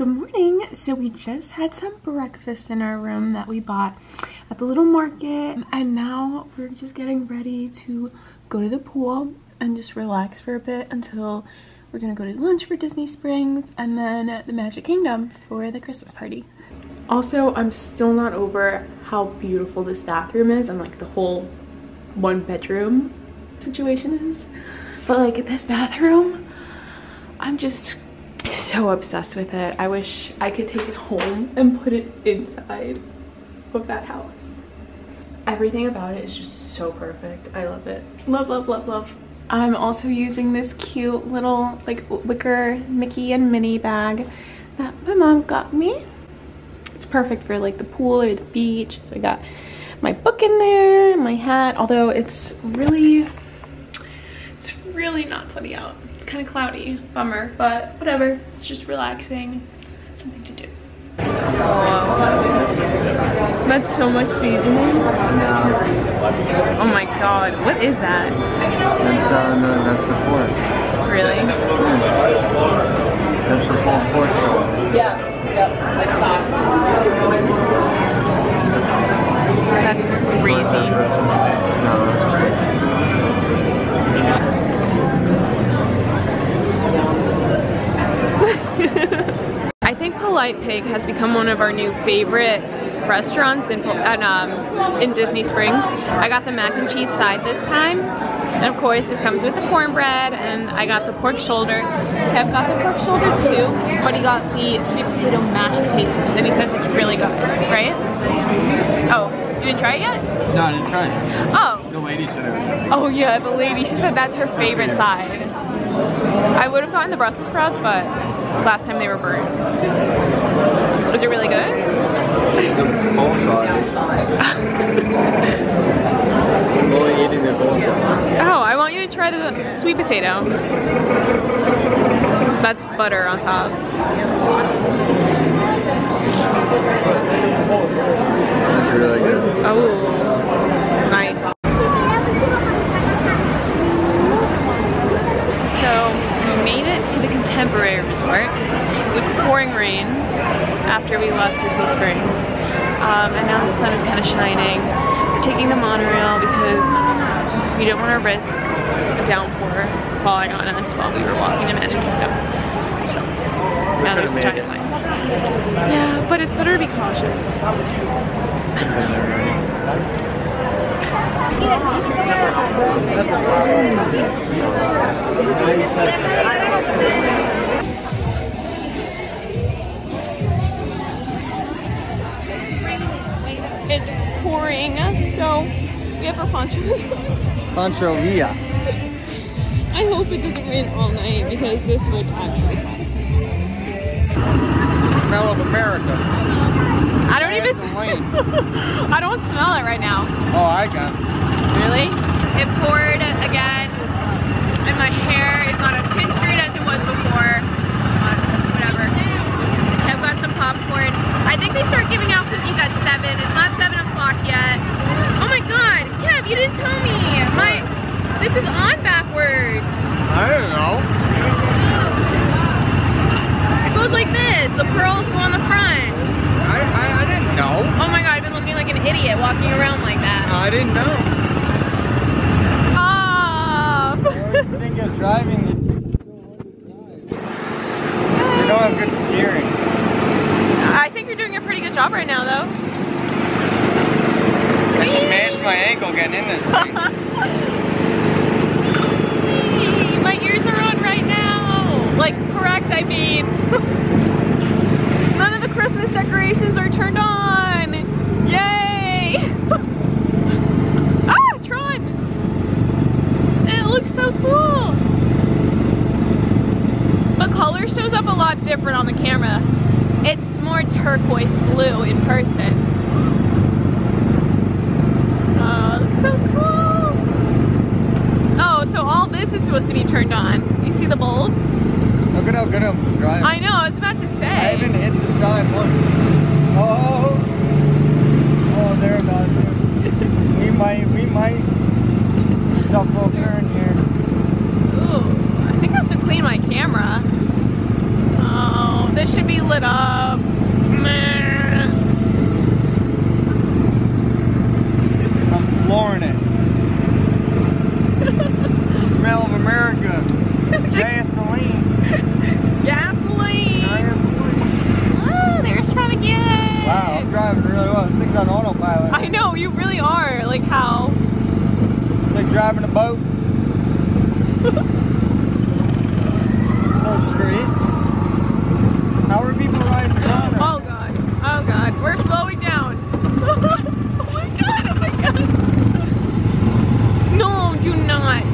Good morning. So we just had some breakfast in our room that we bought at the little market and now we're just getting ready to go to the pool and just relax for a bit until we're gonna go to lunch for Disney Springs and then the Magic Kingdom for the Christmas party. Also, I'm still not over how beautiful this bathroom is and like the whole one bedroom situation is. But like this bathroom, I'm just so obsessed with it. I wish I could take it home and put it inside of that house. Everything about it is just so perfect. I love it. Love, love, love, love. I'm also using this cute little like wicker Mickey and Minnie bag that my mom got me. It's perfect for like the pool or the beach. So I got my book in there, my hat, although it's really, it's really not sunny out. It's kind of cloudy, bummer, but whatever. It's just relaxing, something to do. Oh, that's so much seasoning. Oh my god, what is that? That's, uh, no, that's the pork. Really? That's the full pork show. Yes, yep, like sock. That's crazy. No, that's I think Polite Pig has become one of our new favorite restaurants in, in, um, in Disney Springs. I got the mac and cheese side this time. And of course it comes with the cornbread and I got the pork shoulder. Kev got the pork shoulder too, but he got the sweet potato mashed potatoes and he says it's really good, right? Oh, you didn't try it yet? No, I didn't try it. Oh. The lady said it was really Oh yeah, the lady, she said that's her favorite side. I would have gotten the Brussels sprouts, but last time they were burnt. Was it really good? The bowl only eating the bowl Oh, I want you to try the sweet potato. That's butter on top. That's really good. Oh, nice. So, we made it to the Contemporary Resort. It was pouring rain after we left Disney Springs. Um, and now the sun is kind of shining. We're taking the monorail because we don't want to risk a downpour falling on us while we were walking to Magic Kingdom. So, now there's a giant line. Yeah, but it's better to be cautious. It's pouring, so we have our ponchos on. Pancho Villa. I hope it doesn't rain all night because this would actually suck. Smell of America. I don't even. I don't smell it right now. Oh, I got it. Really? It poured again, and my hair is not as pinstraight as it was before. Whatever. I've got some popcorn. I think they start giving out cookies at 7. It's not 7 o'clock yet. Oh my god. Kev, you didn't tell me. My This is on backwards. I don't know. It goes like this. The pearls go on the front. I, I, I didn't know. Oh my god, I've been looking like an idiot walking around like that. I didn't know. Stop! I always think of driving. You don't have good steering. I think you're doing a pretty good job right now, though. I smashed my ankle getting in this thing. My ears are on right now. Like, correct, I mean. None of the Christmas decorations are turned on. Yay! ah, Tron! It looks so cool. The color shows up a lot different on the camera. It's more turquoise blue in person. Oh, it looks so cool. Oh, so all this is supposed to be turned on. You see the bulbs? Look at how good I'm driving. I know, I was about to say. I haven't hit the side once. Oh, oh, they're about to. we might, we might. It's a turn here. Ooh, I think I have to clean my camera. Oh, this should be lit up. Man. I'm flooring it. Smell of America. Gasoline. Gasoline. Oh, there's trying to get. Wow, I'm driving really well. This thing's on autopilot. I know, you really are. Like how? It's like driving a boat. so straight. How are people riding around? Oh god. Oh god. We're slowing down. oh my god. Oh my god. No, do not.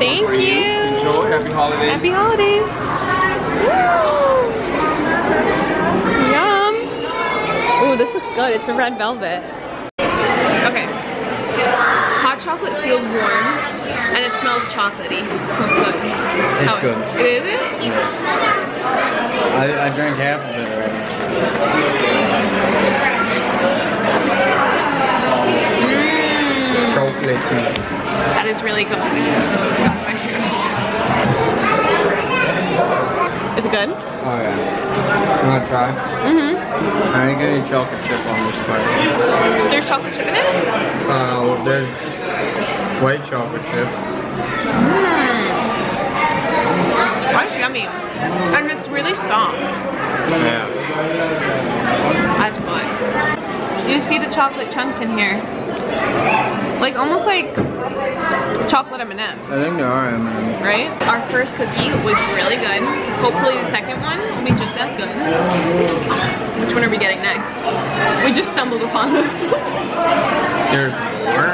Thank you. Enjoy. Happy holidays. Happy holidays. Woo. Yum. Ooh, this looks good. It's a red velvet. Okay. Hot chocolate feels warm and it smells chocolatey. It smells good. It's How- good. It is it? I, I drank half of it already. Mm, Chocolate that is really good. Is it good? Oh yeah. You wanna try? Mm-hmm. I didn't get any chocolate chip on this part. There's chocolate chip in it? Uh, there's white chocolate chip. Mm. That's yummy. And it's really soft. Yeah. That's good. You see the chocolate chunks in here. Like almost like chocolate M&M, I think there are M&M's. right? Our first cookie was really good. Hopefully the second one will be just as good. Which one are we getting next? We just stumbled upon this. There's more.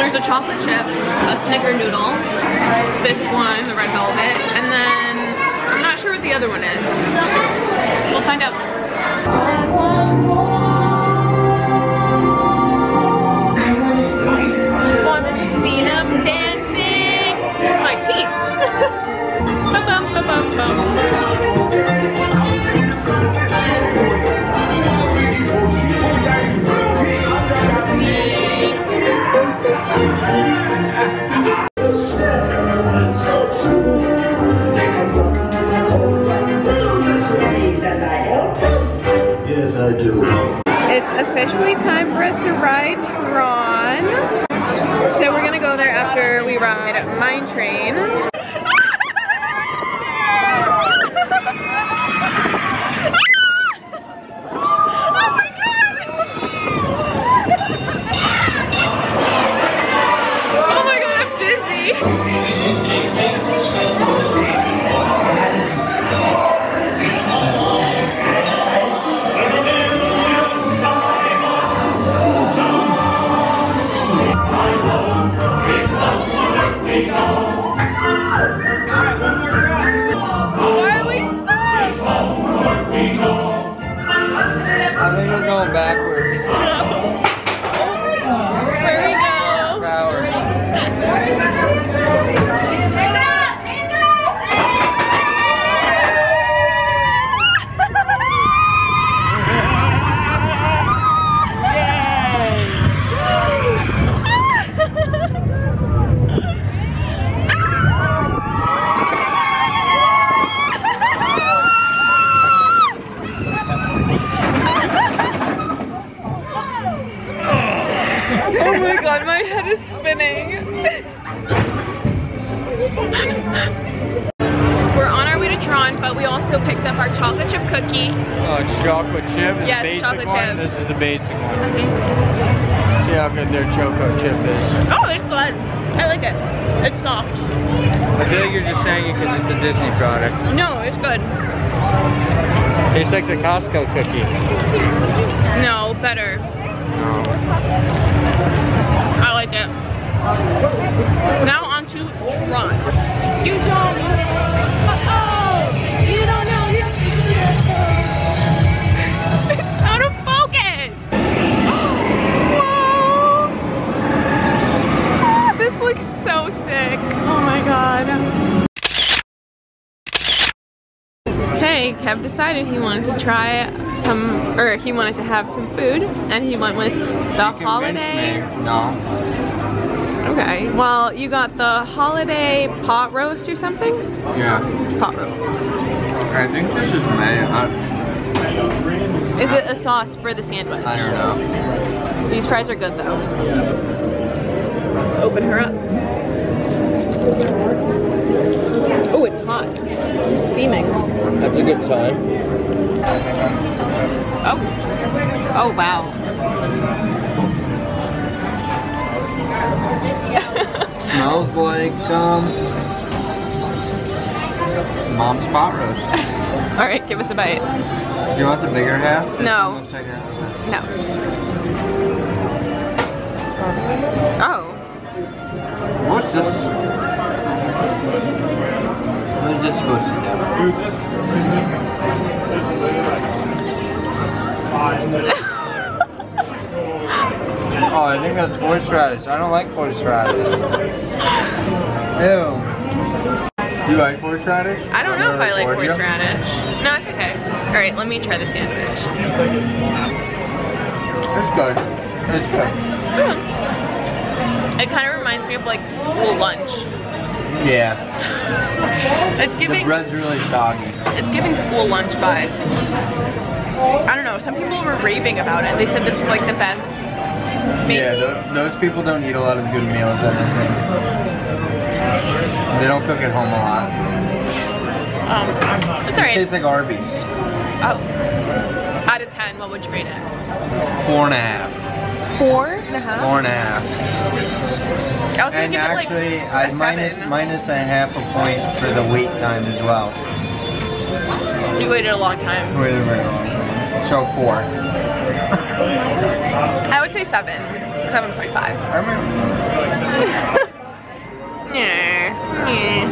There's a chocolate chip, a snickerdoodle, this one, the red velvet, Mine Train. Is the basic one. See how good their choco chip is. Oh, it's good. I like it. It's soft. I feel like you're just saying it because it's a Disney product. No, it's good. Tastes like the Costco cookie. No, better. No. I like it. Now on to Tron. You don't god. Okay, Kev decided he wanted to try some, or he wanted to have some food, and he went with the holiday. No. Okay, well, you got the holiday pot roast or something? Yeah. Pot roast. I think this is mayo. Is it a sauce for the sandwich? I don't know. These fries are good though. Let's open her up. Oh, it's hot. It's steaming. That's a good sign. Oh. Oh, wow. Smells like um mom's pot roast. All right, give us a bite. Do you want the bigger half? This No. like No. Oh. What's this? What is this supposed to do? oh, I think that's horseradish. I don't like horseradish. Ew. Do You like horseradish? I don't know if I like Record you? horseradish. No, it's okay. All right, let me try the sandwich. It's good. It's good. Hmm. It kind of reminds me of like school lunch. Yeah. It's The giving bread's really soggy. it's giving school lunch vibes. I don't know. Some people were raving about it. They said this was like the best. Maybe. Yeah, th those people don't eat a lot of good meals, I don't think. They don't cook at home a lot. Um, it's It alright. tastes like Arby's. Oh. Out of ten, what would you rate it? Four and a half. Four and a half. Four and a half. I was And actually, it like I minus minus a half a point for the wait time as well. You waited a long time. Wait a minute. So four. I would say seven. Seven point five. I remember. Yeah. Yeah.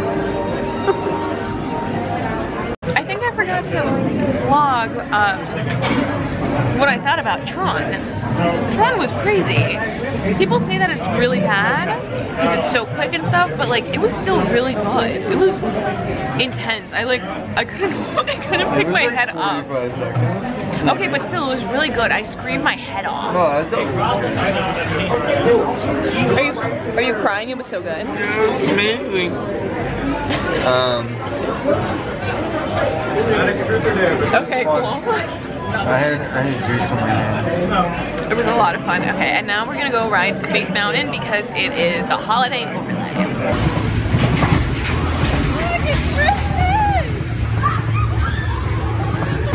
I think I forgot to vlog um, what I thought about Tron. Tron was crazy. People say that it's really bad because it's so quick and stuff, but like it was still really good. It was intense. I like I couldn't I couldn't pick my head up. Okay, but still it was really good. I screamed my head off. No, I think Are you are you crying? It was so good. amazing. Um, Okay, cool. I had I had grease on my hands. It was a lot of fun. Okay, and now we're gonna go ride Space Mountain because it is the holiday overlay.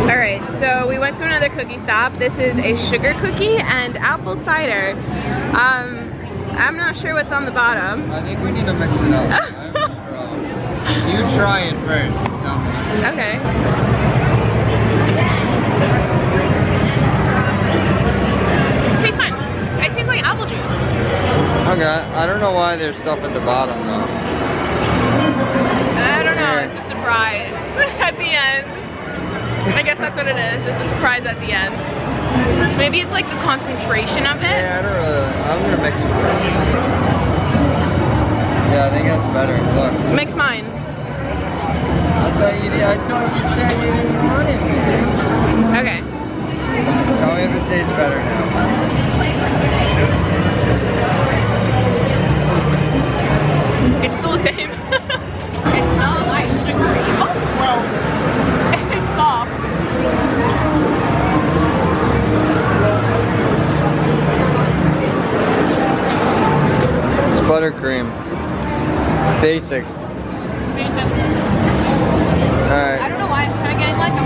All right, so we went to another cookie stop. This is a sugar cookie and apple cider. Um, I'm not sure what's on the bottom. I think we need to mix it up. I have a you try it first. and Tell me. Okay. Tastes fine. It tastes like apple juice. Okay, I don't know why there's stuff at the bottom though. I don't know, it's a surprise at the end. I guess that's what it is. It's a surprise at the end. Maybe it's like the concentration of it. Yeah, I don't really. I'm gonna mix it. Yeah, I think that's better. Look, Mix mine. I thought you. I thought you said you didn't want it. Okay. Tell me if it tastes better now. Still the same. it smells like sugary. Oh, well. it's soft. It's buttercream. Basic. Basic. I Alright. don't know why I'm kind of getting like a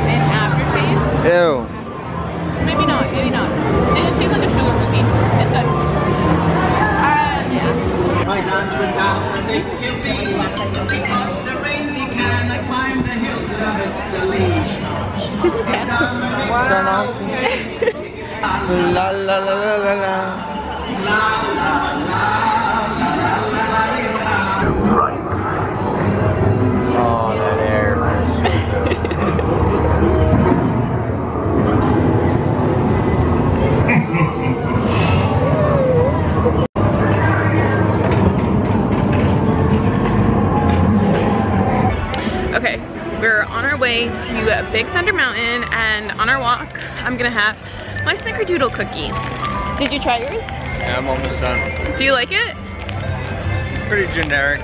my snickerdoodle cookie. Did you try yours? Yeah, I'm almost done. Do you like it? pretty generic.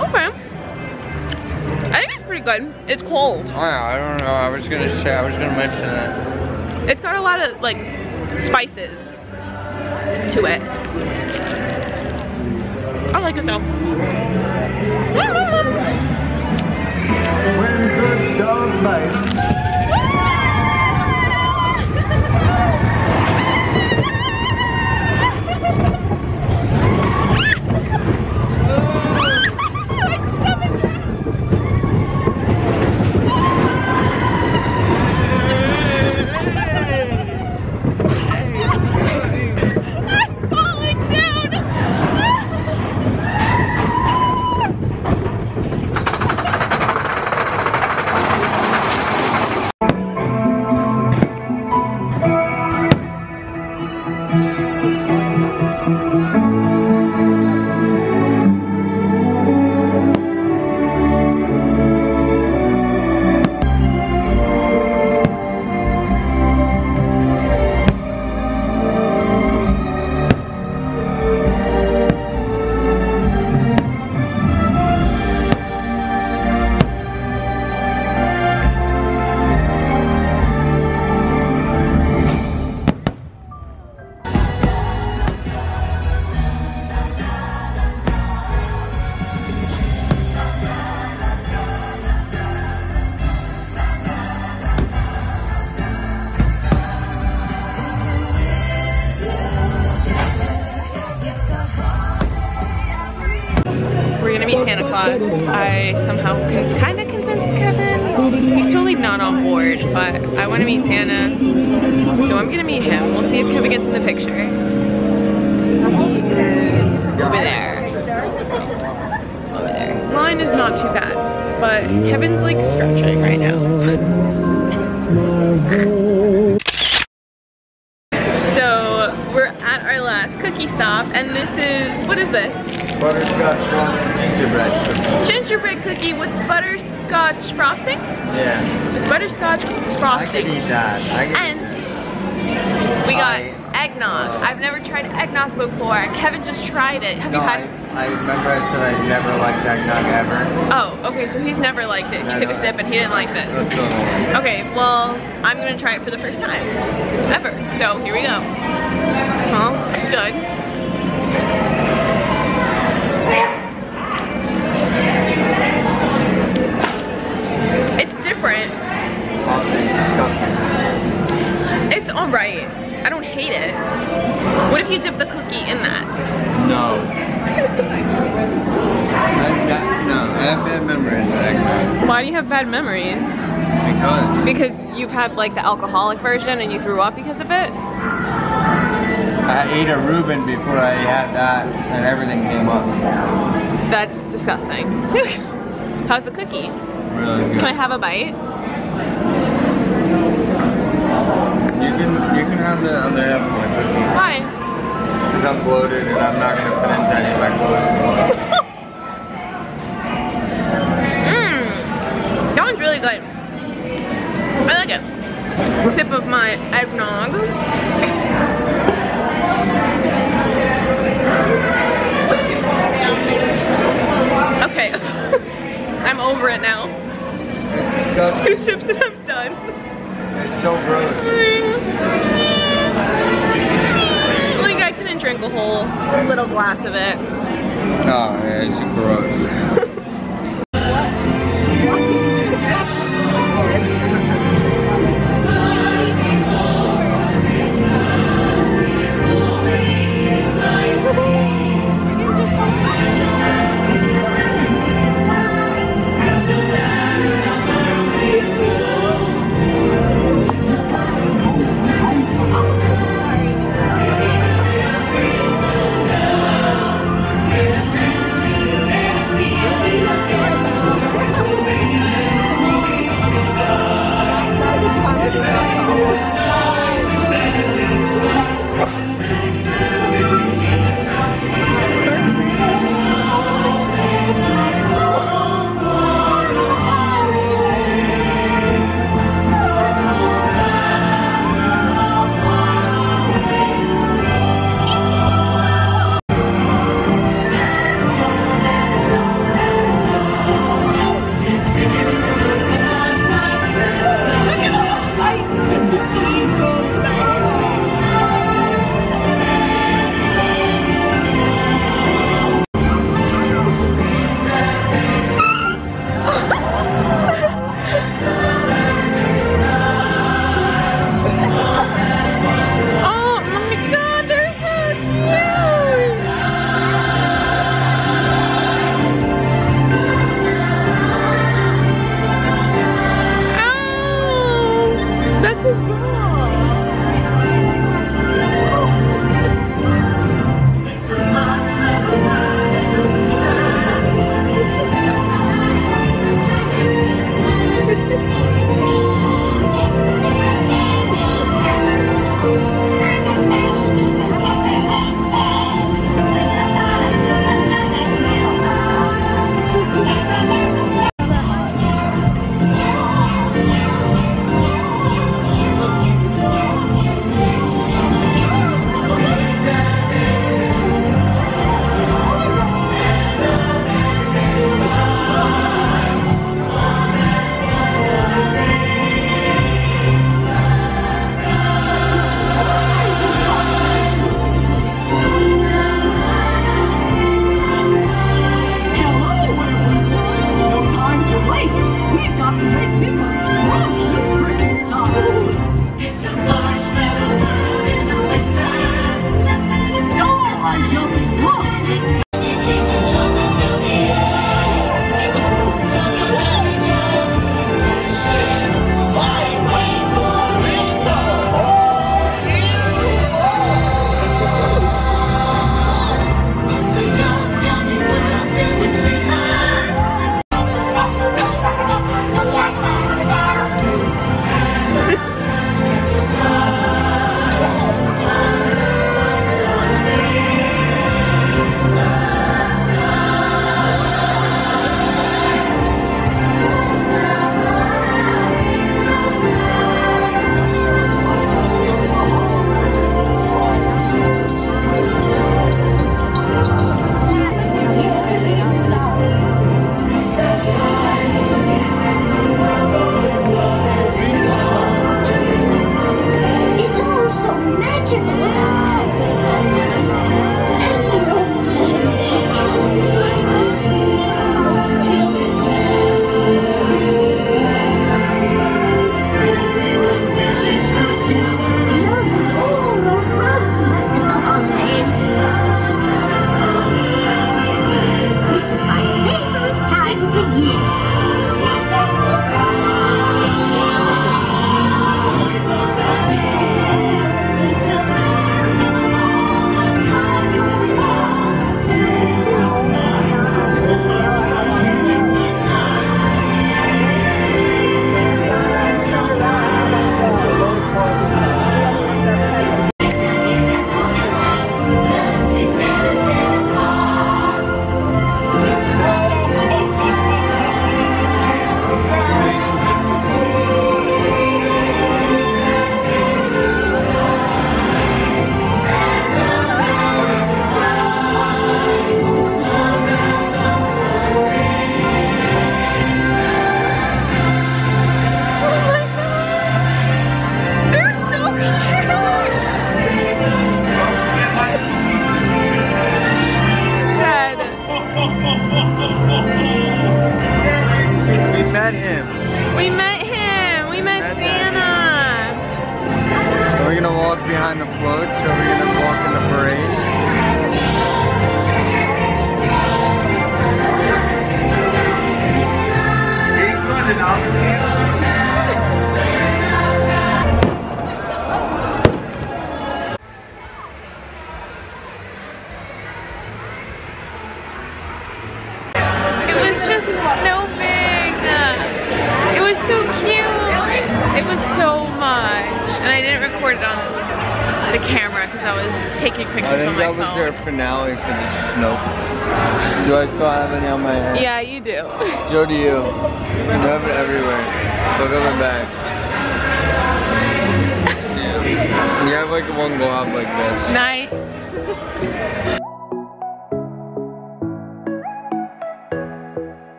Okay. I think it's pretty good. It's cold. Oh, yeah, I don't know. I was gonna say. I was gonna mention that. It's got a lot of like spices to it. I like it though. When good dog bites. Kevin's like stretching right now. So we're at our last cookie stop, and this is what is this? Butterscotch gingerbread. Gingerbread cookie with butterscotch frosting? Yeah. With butterscotch I could frosting. eat that. I could. And we got I- eggnog. I've never tried eggnog before. Kevin just tried it. Have no, you I, had? I remember I said I never liked eggnog ever. Oh, okay. So he's never liked it. He I took a sip and he didn't like this. Okay, well, I'm gonna try it for the first time ever. So here we go. Smells good. It's different. It's alright. I don't hate it. What if you dip the cookie in that? No. I've got, no, I have bad memories of. Why do you have bad memories? Because Because you've had like the alcoholic version and you threw up because of it? I ate a Reuben before I had that and everything came up. That's disgusting. How's the cookie? Really good. Can I have a bite? You can you can have the other half of my cookie. Why? I'm bloated and I'm not gonna fit into any of my clothes. Mmm. That one's really good. I like it. Sip of my eggnog. Okay. I'm over it now. Two sips and I'm done. It's so gross. I a whole little glass of it. Oh, yeah, it's gross.